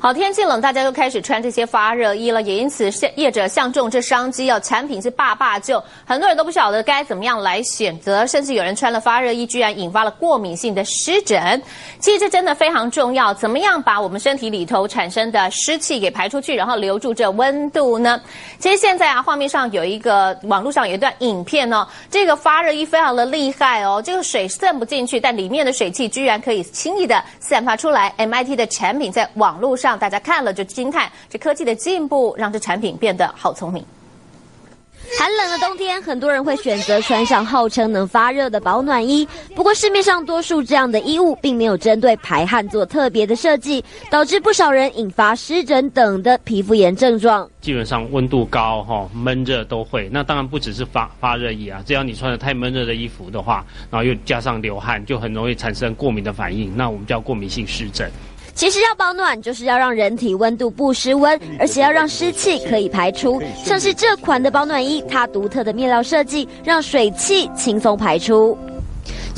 好，天气冷，大家都开始穿这些发热衣了，也因此业者相中这商机哦，产品是霸霸就，很多人都不晓得该怎么样来选择，甚至有人穿了发热衣，居然引发了过敏性的湿疹。其实这真的非常重要，怎么样把我们身体里头产生的湿气给排出去，然后留住这温度呢？其实现在啊，画面上有一个网络上有一段影片哦，这个发热衣非常的厉害哦，这个水渗不进去，但里面的水汽居然可以轻易的散发出来。MIT 的产品在网络上。让大家看了就惊叹，这科技的进步让这产品变得好聪明。寒冷的冬天，很多人会选择穿上号称能发热的保暖衣。不过市面上多数这样的衣物并没有针对排汗做特别的设计，导致不少人引发湿疹等的皮肤炎症状。基本上温度高哈，闷热都会。那当然不只是发发热衣啊，只要你穿的太闷热的衣服的话，然后又加上流汗，就很容易产生过敏的反应。那我们叫过敏性湿疹。其实要保暖，就是要让人体温度不失温，而且要让湿气可以排出。像是这款的保暖衣，它独特的面料设计，让水汽轻松排出。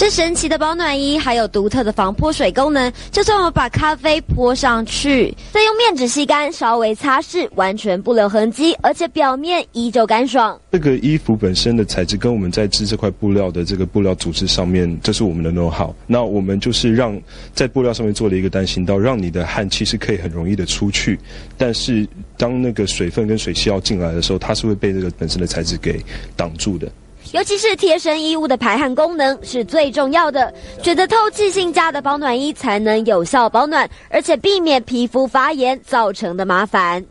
这神奇的保暖衣还有独特的防泼水功能，就算我把咖啡泼上去，再用面纸吸干，稍微擦拭，完全不留痕迹，而且表面依旧干爽。这个衣服本身的材质跟我们在织这块布料的这个布料组织上面，这是我们的 know how。那我们就是让在布料上面做了一个单行道，让你的汗其实可以很容易的出去，但是当那个水分跟水汽要进来的时候，它是会被这个本身的材质给挡住的。尤其是贴身衣物的排汗功能是最重要的，选择透气性佳的保暖衣才能有效保暖，而且避免皮肤发炎造成的麻烦。